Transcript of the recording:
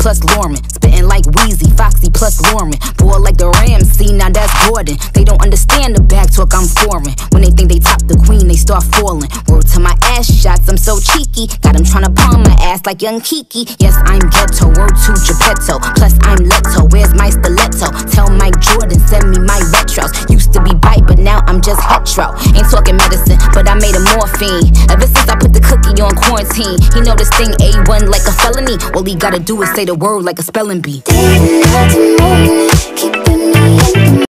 plus Lauryn. Spitting like Weezy, Foxy plus Lauryn. Boy like the Rams, see now that's Gordon. They don't understand the back talk, I'm foreign. When they think they top the queen, they start falling. Word to my ass shots, I'm so cheeky. Got them to palm my ass like young Kiki. Yes, I'm ghetto, word to Geppetto. Plus I'm Leto, where's my stiletto? Tell Mike Jordan, send me my retros. Used to be bite, but now I'm just hetero. Ain't talking medicine, but I morphine. Ever since I put the cookie on quarantine, he know this thing A1 like a felony. All he gotta do is say the word like a spelling bee.